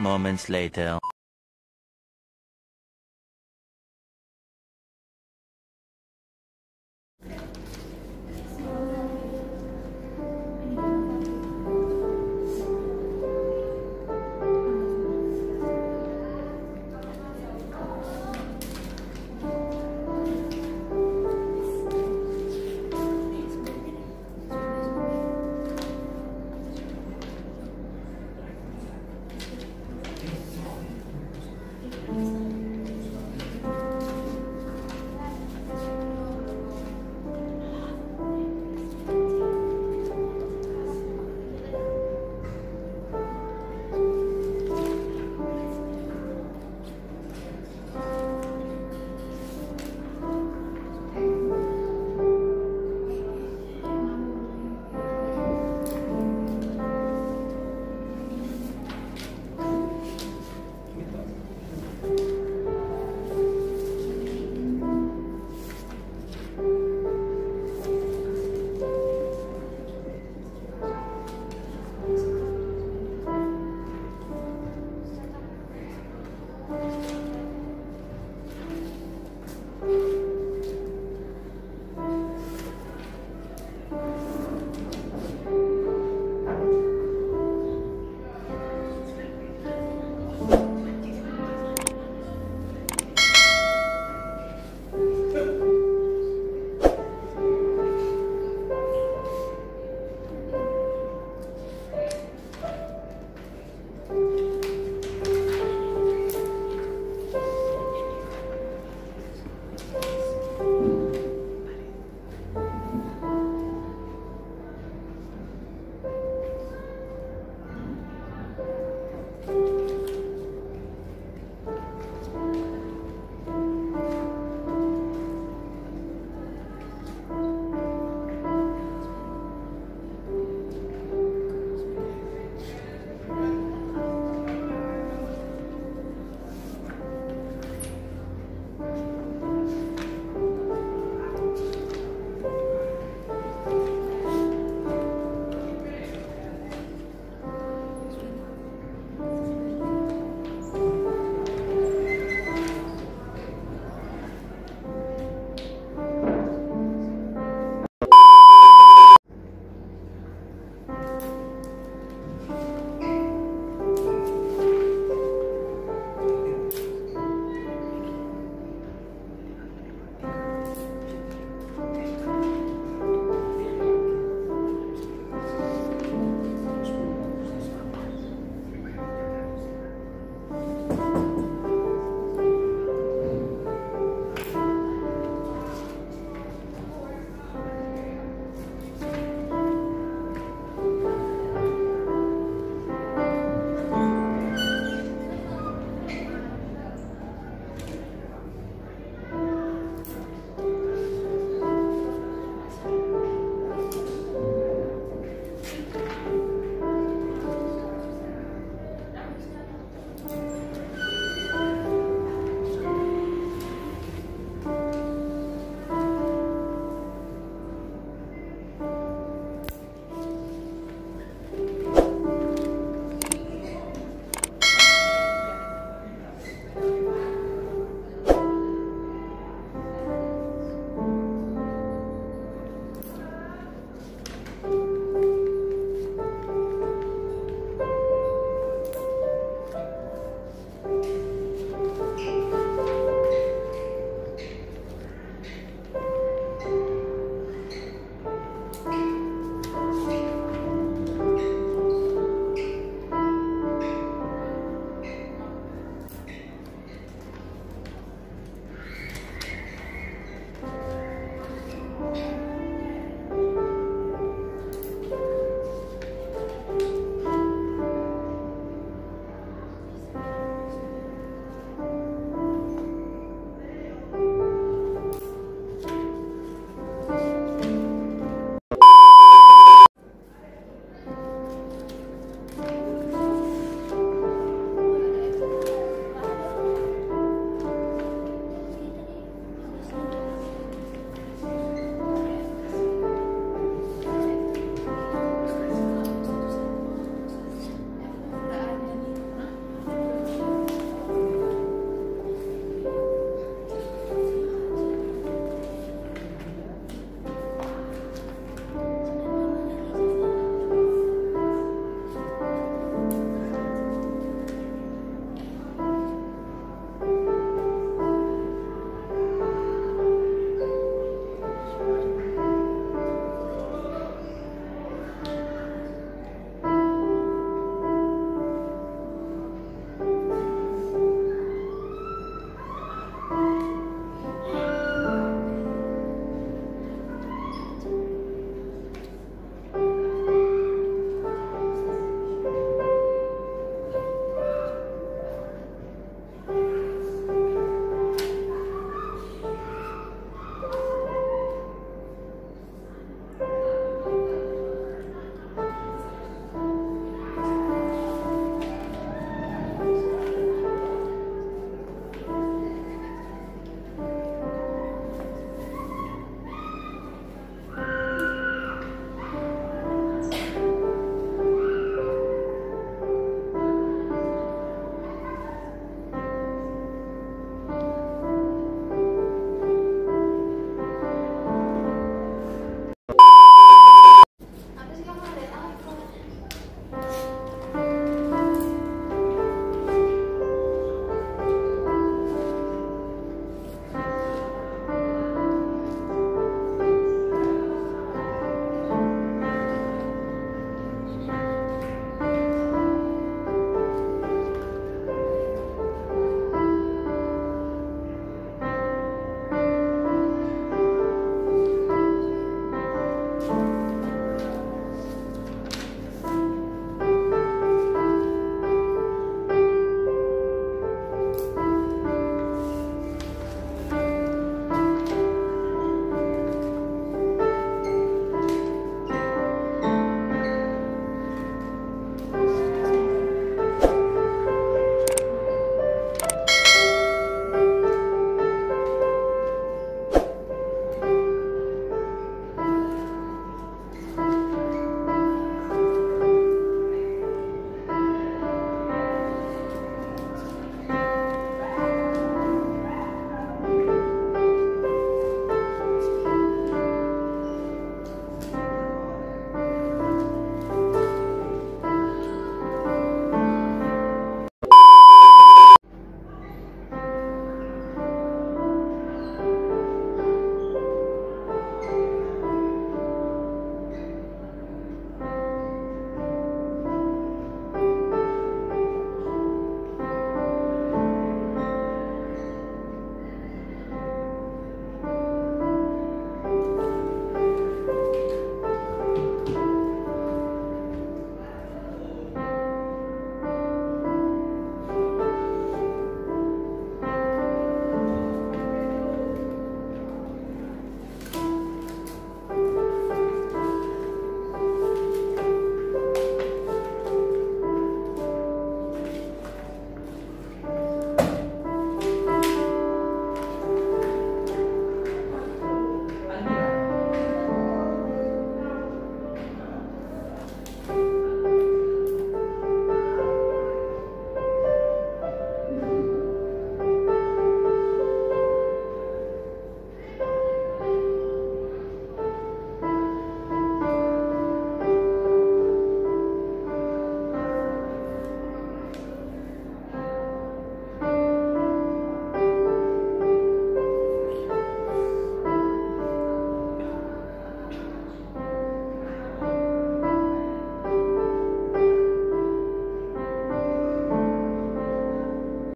moments later.